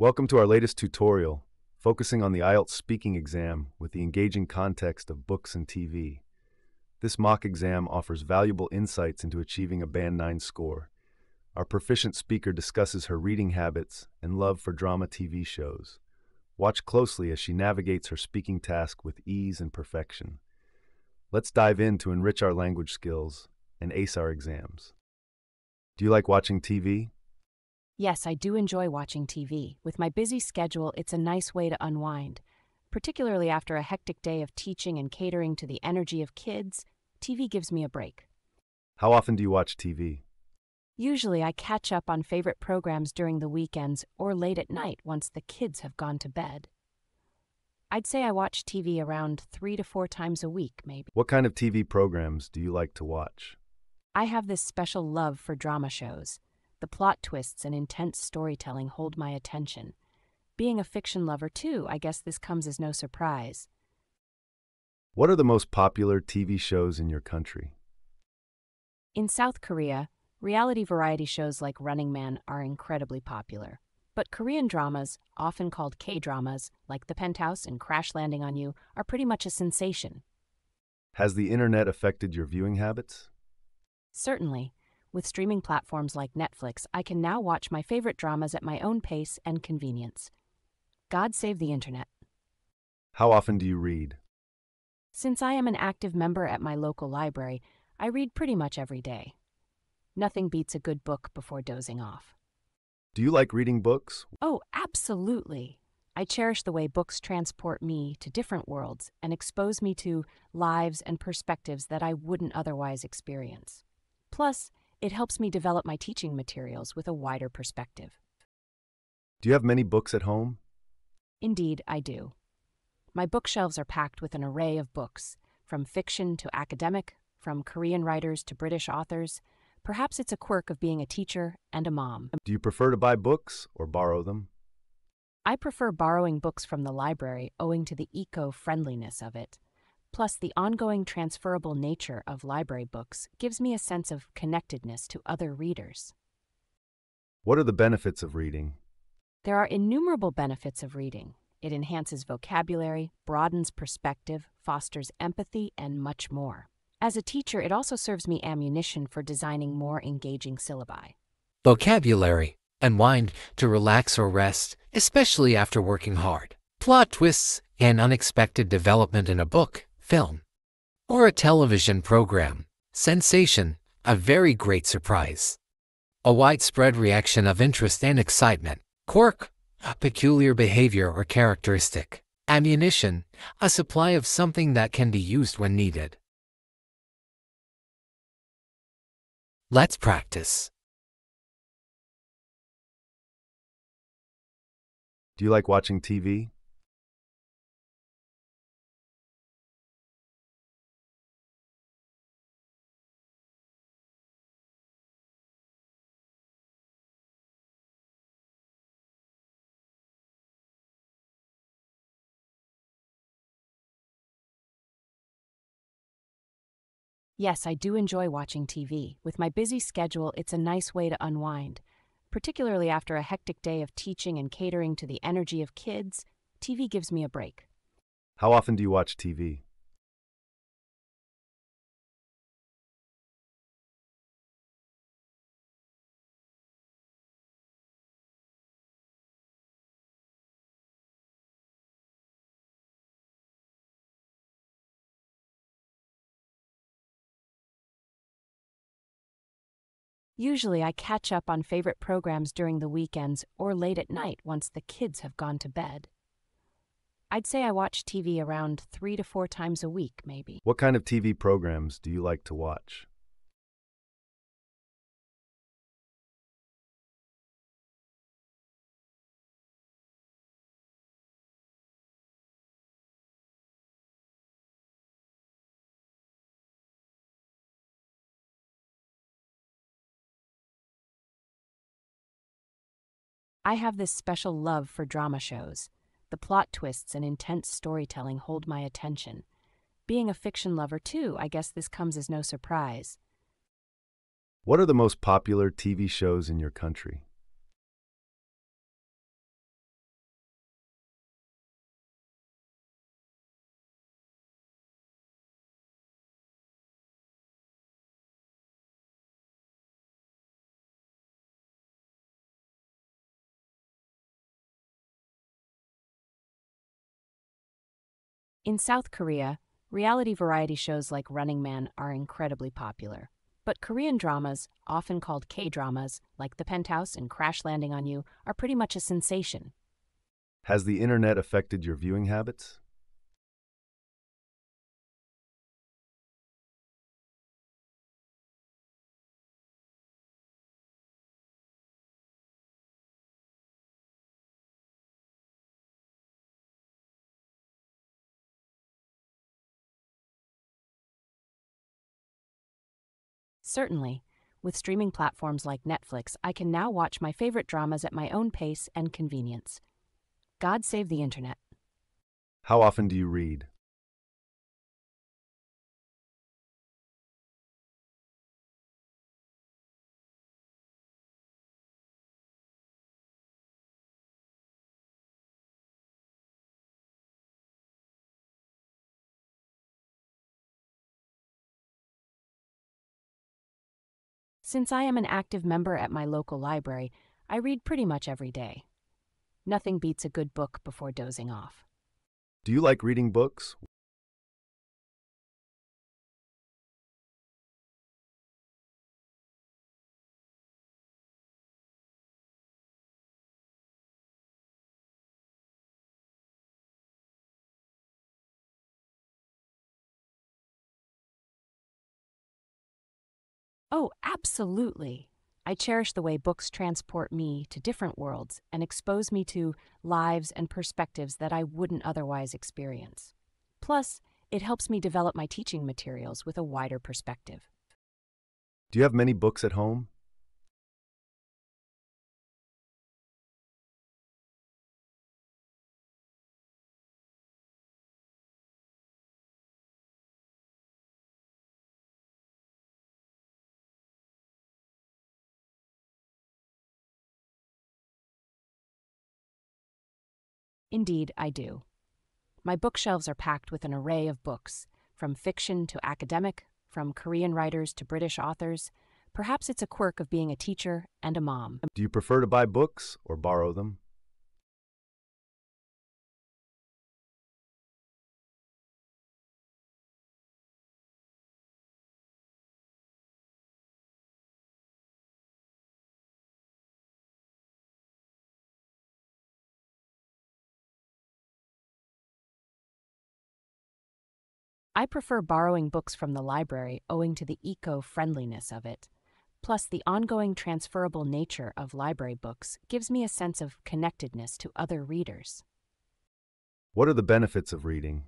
Welcome to our latest tutorial, focusing on the IELTS speaking exam with the engaging context of books and TV. This mock exam offers valuable insights into achieving a Band 9 score. Our proficient speaker discusses her reading habits and love for drama TV shows. Watch closely as she navigates her speaking task with ease and perfection. Let's dive in to enrich our language skills and ace our exams. Do you like watching TV? Yes, I do enjoy watching TV. With my busy schedule, it's a nice way to unwind. Particularly after a hectic day of teaching and catering to the energy of kids, TV gives me a break. How often do you watch TV? Usually, I catch up on favorite programs during the weekends or late at night once the kids have gone to bed. I'd say I watch TV around three to four times a week, maybe. What kind of TV programs do you like to watch? I have this special love for drama shows. The plot twists and intense storytelling hold my attention. Being a fiction lover, too, I guess this comes as no surprise. What are the most popular TV shows in your country? In South Korea, reality variety shows like Running Man are incredibly popular. But Korean dramas, often called K dramas, like The Penthouse and Crash Landing on You, are pretty much a sensation. Has the internet affected your viewing habits? Certainly, with streaming platforms like Netflix, I can now watch my favorite dramas at my own pace and convenience. God save the internet. How often do you read? Since I am an active member at my local library, I read pretty much every day. Nothing beats a good book before dozing off. Do you like reading books? Oh, absolutely. I cherish the way books transport me to different worlds and expose me to lives and perspectives that I wouldn't otherwise experience. Plus, it helps me develop my teaching materials with a wider perspective. Do you have many books at home? Indeed, I do. My bookshelves are packed with an array of books, from fiction to academic, from Korean writers to British authors. Perhaps it's a quirk of being a teacher and a mom. Do you prefer to buy books or borrow them? I prefer borrowing books from the library owing to the eco friendliness of it. Plus, the ongoing transferable nature of library books gives me a sense of connectedness to other readers. What are the benefits of reading? There are innumerable benefits of reading. It enhances vocabulary, broadens perspective, fosters empathy, and much more. As a teacher, it also serves me ammunition for designing more engaging syllabi. Vocabulary. Unwind to relax or rest, especially after working hard. Plot twists and unexpected development in a book film, or a television program. Sensation, a very great surprise. A widespread reaction of interest and excitement. Quirk, a peculiar behavior or characteristic. Ammunition, a supply of something that can be used when needed. Let's practice. Do you like watching TV? Yes, I do enjoy watching TV. With my busy schedule, it's a nice way to unwind. Particularly after a hectic day of teaching and catering to the energy of kids, TV gives me a break. How often do you watch TV? Usually, I catch up on favorite programs during the weekends or late at night once the kids have gone to bed. I'd say I watch TV around three to four times a week, maybe. What kind of TV programs do you like to watch? I have this special love for drama shows. The plot twists and intense storytelling hold my attention. Being a fiction lover, too, I guess this comes as no surprise. What are the most popular TV shows in your country? In South Korea, reality variety shows like Running Man are incredibly popular. But Korean dramas, often called K dramas, like The Penthouse and Crash Landing on You, are pretty much a sensation. Has the internet affected your viewing habits? Certainly, with streaming platforms like Netflix, I can now watch my favorite dramas at my own pace and convenience. God save the internet. How often do you read? Since I am an active member at my local library, I read pretty much every day. Nothing beats a good book before dozing off. Do you like reading books? Oh, absolutely. I cherish the way books transport me to different worlds and expose me to lives and perspectives that I wouldn't otherwise experience. Plus, it helps me develop my teaching materials with a wider perspective. Do you have many books at home? Indeed, I do. My bookshelves are packed with an array of books, from fiction to academic, from Korean writers to British authors. Perhaps it's a quirk of being a teacher and a mom. Do you prefer to buy books or borrow them? I prefer borrowing books from the library owing to the eco friendliness of it. Plus, the ongoing transferable nature of library books gives me a sense of connectedness to other readers. What are the benefits of reading?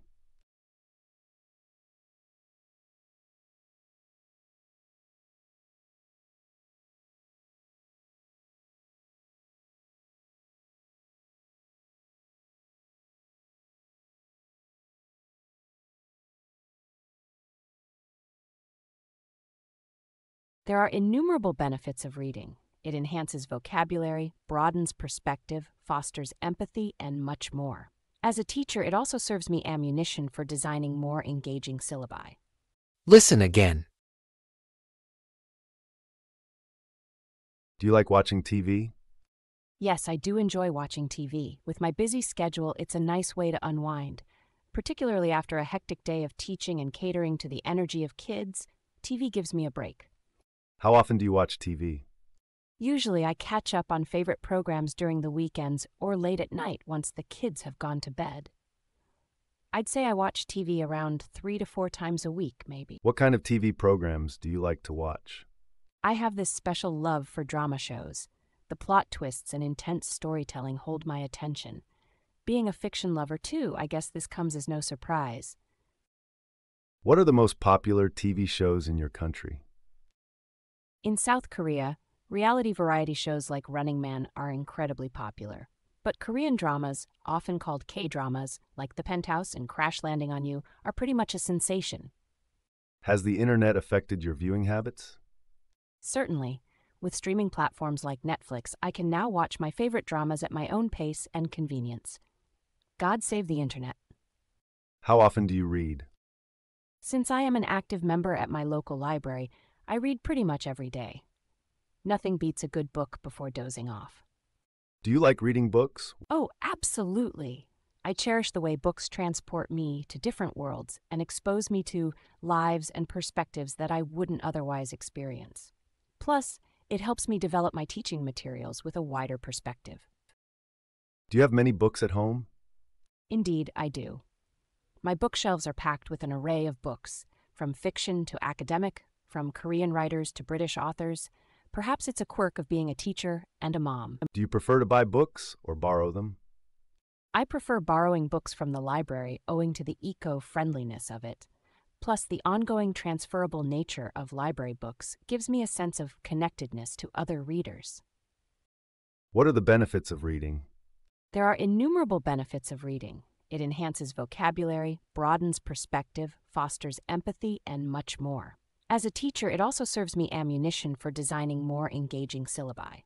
There are innumerable benefits of reading. It enhances vocabulary, broadens perspective, fosters empathy, and much more. As a teacher, it also serves me ammunition for designing more engaging syllabi. Listen again. Do you like watching TV? Yes, I do enjoy watching TV. With my busy schedule, it's a nice way to unwind. Particularly after a hectic day of teaching and catering to the energy of kids, TV gives me a break. How often do you watch TV? Usually, I catch up on favorite programs during the weekends or late at night once the kids have gone to bed. I'd say I watch TV around three to four times a week, maybe. What kind of TV programs do you like to watch? I have this special love for drama shows. The plot twists and intense storytelling hold my attention. Being a fiction lover, too, I guess this comes as no surprise. What are the most popular TV shows in your country? In South Korea, reality variety shows like Running Man are incredibly popular. But Korean dramas, often called K dramas, like The Penthouse and Crash Landing on You, are pretty much a sensation. Has the internet affected your viewing habits? Certainly. With streaming platforms like Netflix, I can now watch my favorite dramas at my own pace and convenience. God save the internet. How often do you read? Since I am an active member at my local library, I read pretty much every day. Nothing beats a good book before dozing off. Do you like reading books? Oh, absolutely. I cherish the way books transport me to different worlds and expose me to lives and perspectives that I wouldn't otherwise experience. Plus, it helps me develop my teaching materials with a wider perspective. Do you have many books at home? Indeed, I do. My bookshelves are packed with an array of books, from fiction to academic, from Korean writers to British authors. Perhaps it's a quirk of being a teacher and a mom. Do you prefer to buy books or borrow them? I prefer borrowing books from the library owing to the eco friendliness of it. Plus, the ongoing transferable nature of library books gives me a sense of connectedness to other readers. What are the benefits of reading? There are innumerable benefits of reading. It enhances vocabulary, broadens perspective, fosters empathy, and much more. As a teacher, it also serves me ammunition for designing more engaging syllabi.